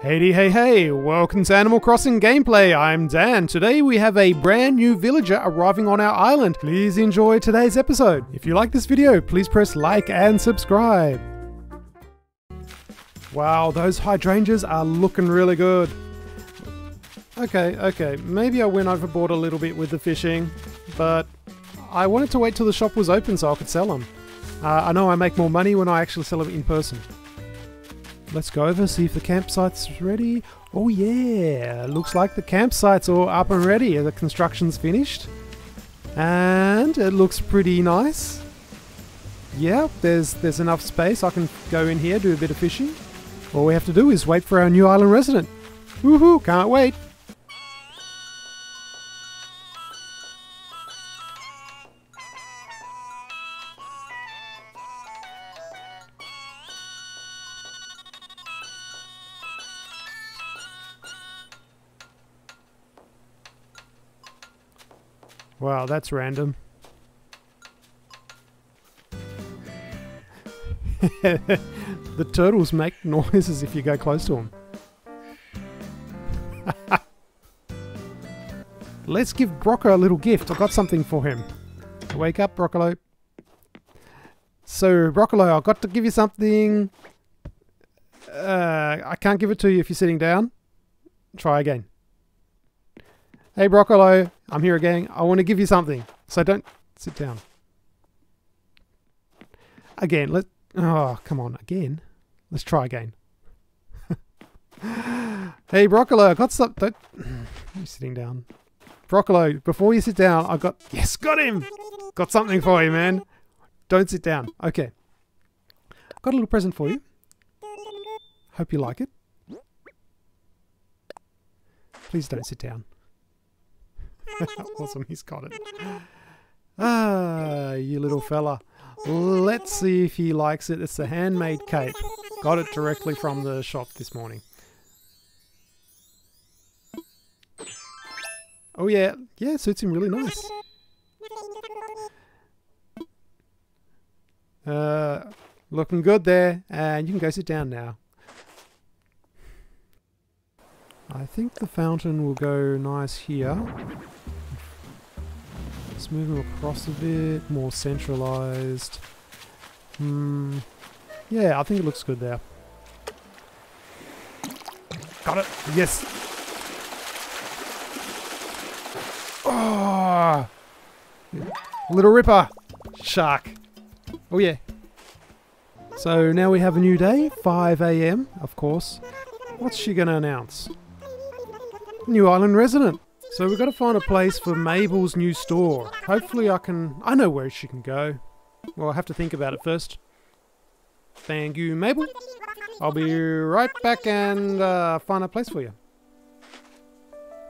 Hey hey hey, welcome to Animal Crossing Gameplay, I'm Dan. Today we have a brand new villager arriving on our island. Please enjoy today's episode. If you like this video, please press like and subscribe. Wow, those hydrangeas are looking really good. Okay, okay, maybe I went overboard a little bit with the fishing, but I wanted to wait till the shop was open so I could sell them. Uh, I know I make more money when I actually sell them in person. Let's go over, see if the campsite's ready. Oh yeah, looks like the campsite's all up and ready. The construction's finished. And it looks pretty nice. Yeah, there's there's enough space. I can go in here, do a bit of fishing. All we have to do is wait for our new island resident. Woohoo, can't wait. Wow, that's random. the turtles make noises if you go close to them. Let's give Brocco a little gift. I've got something for him. Wake up, Broccolo. So, Broccolo, I've got to give you something. Uh, I can't give it to you if you're sitting down. Try again. Hey, Broccolo, I'm here again. I want to give you something. So don't sit down. Again, let. Oh, come on, again. Let's try again. hey, Broccolo, I got something. You're sitting down. Broccolo, before you sit down, I got. Yes, got him! Got something for you, man. Don't sit down. Okay. Got a little present for you. Hope you like it. Please don't sit down. Awesome, he's got it. Ah, you little fella. Let's see if he likes it. It's a handmade cape. Got it directly from the shop this morning. Oh yeah, yeah, suits him really nice. Uh, looking good there, and you can go sit down now. I think the fountain will go nice here. Let's move him across a bit, more centralized. Hmm. Yeah, I think it looks good there. Got it. Yes. Oh, little ripper, shark. Oh yeah. So now we have a new day, 5 a.m. Of course. What's she gonna announce? New island resident. So we've got to find a place for Mabel's new store. Hopefully I can... I know where she can go. Well, I have to think about it first. Thank you, Mabel. I'll be right back and uh, find a place for you.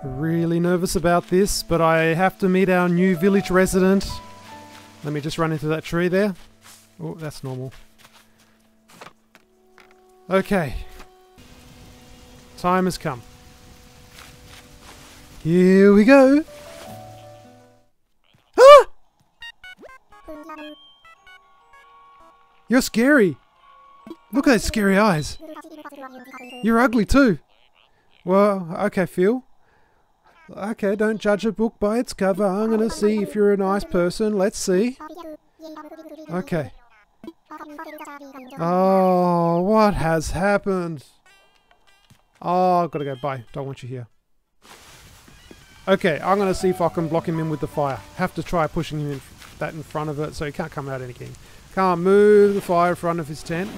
Really nervous about this, but I have to meet our new village resident. Let me just run into that tree there. Oh, that's normal. Okay. Time has come. Here we go. Ah! You're scary. Look at those scary eyes. You're ugly too. Well, okay, Phil. Okay, don't judge a book by its cover. I'm going to see if you're a nice person. Let's see. Okay. Oh, what has happened? Oh, I've got to go. Bye. Don't want you here. Okay, I'm going to see if I can block him in with the fire. Have to try pushing him in that in front of it so he can't come out anything. Can't move the fire in front of his tent.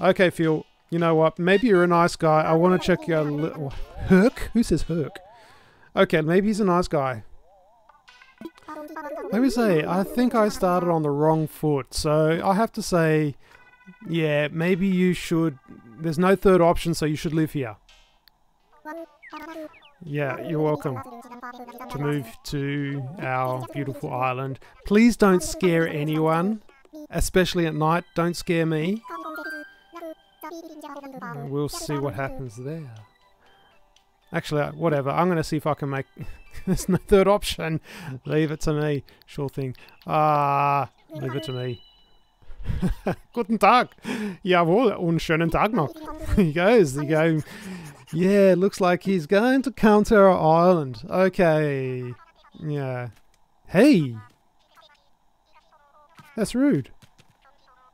Okay, Phil. You know what? Maybe you're a nice guy. I want to check your little... hurk? Who says hurk? Okay, maybe he's a nice guy. Let me say, I think I started on the wrong foot. So I have to say, yeah, maybe you should... There's no third option, so you should live here. Yeah, you're welcome to move to our beautiful island. Please don't scare anyone, especially at night. Don't scare me. We'll see what happens there. Actually, uh, whatever. I'm going to see if I can make... There's no third option. Leave it to me. Sure thing. Ah, leave it to me. Guten Tag. Jawohl, und schönen Tag noch. he goes, he goes. Yeah, looks like he's going to counter our island. Okay. Yeah. Hey! That's rude.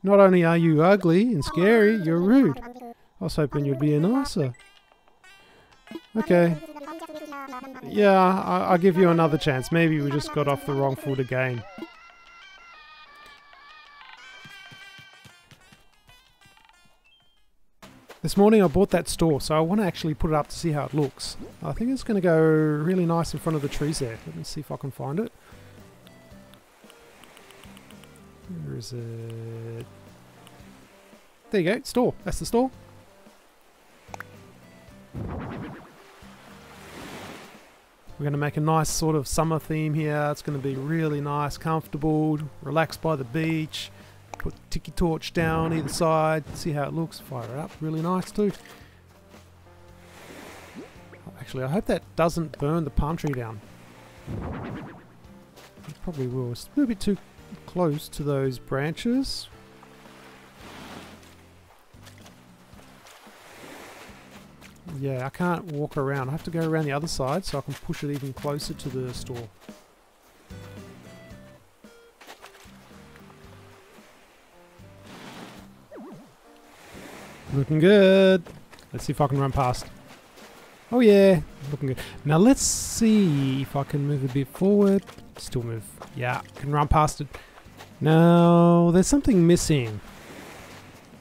Not only are you ugly and scary, you're rude. I was hoping you'd be nicer. Okay. Yeah, I will give you another chance. Maybe we just got off the wrong foot again. This morning I bought that store, so I want to actually put it up to see how it looks. I think it's going to go really nice in front of the trees there. Let me see if I can find it. Where is it? There you go, store. That's the store. We're going to make a nice sort of summer theme here. It's going to be really nice, comfortable, relaxed by the beach. Put the tiki torch down either side, see how it looks, fire it up, really nice too. Actually, I hope that doesn't burn the palm tree down. It probably will. It's a little bit too close to those branches. Yeah, I can't walk around. I have to go around the other side so I can push it even closer to the store. Looking good. Let's see if I can run past. Oh yeah, looking good. Now let's see if I can move a bit forward. Still move. Yeah, can run past it. Now, there's something missing.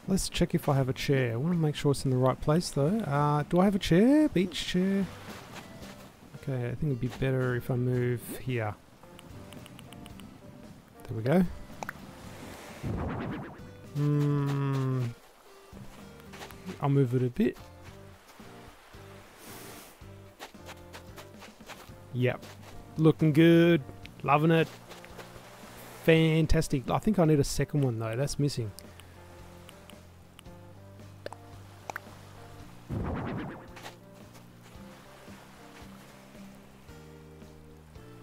Let's check if I have a chair. I want to make sure it's in the right place though. Uh, do I have a chair? Beach chair? Okay, I think it'd be better if I move here. There we go. Hmm. I'll move it a bit. Yep. Looking good. Loving it. Fantastic. I think I need a second one though. That's missing.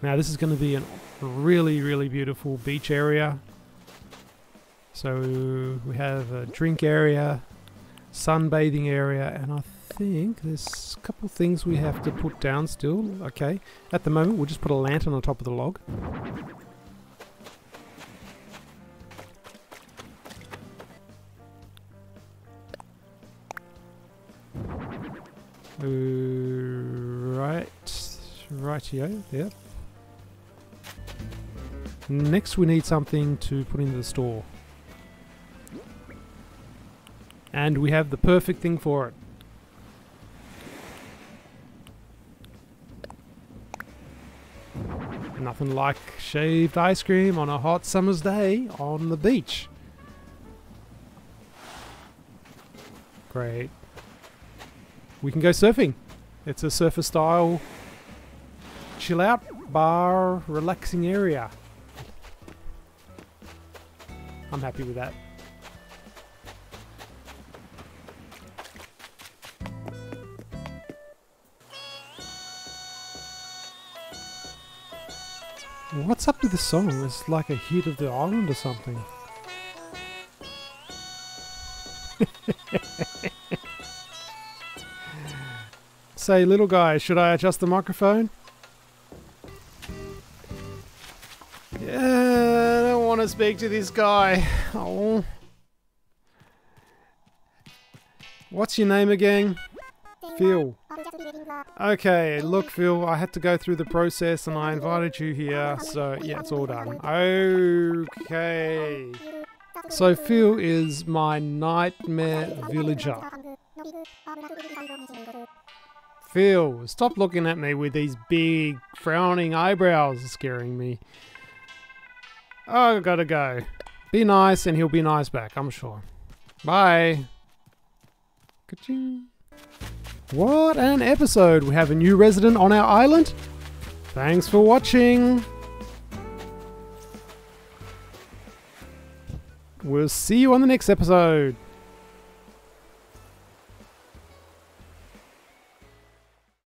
Now this is going to be a really, really beautiful beach area. So we have a drink area, sunbathing area, and I think there's a couple things we have to put down still. Okay, at the moment we'll just put a lantern on top of the log. Uh, right, rightio, yep. Next we need something to put into the store. And we have the perfect thing for it. Nothing like shaved ice cream on a hot summer's day on the beach. Great. We can go surfing. It's a surfer style chill out bar relaxing area. I'm happy with that. What's up with this song? It's like a hit of the island or something. Say, little guy, should I adjust the microphone? Yeah, I don't want to speak to this guy. Oh. What's your name again? Phil. Okay, look Phil, I had to go through the process and I invited you here, so yeah, it's all done. Okay. So Phil is my nightmare villager. Phil, stop looking at me with these big frowning eyebrows scaring me. Oh, I gotta go. Be nice and he'll be nice back, I'm sure. Bye. Ka-ching. What an episode! We have a new resident on our island. Thanks for watching. We'll see you on the next episode.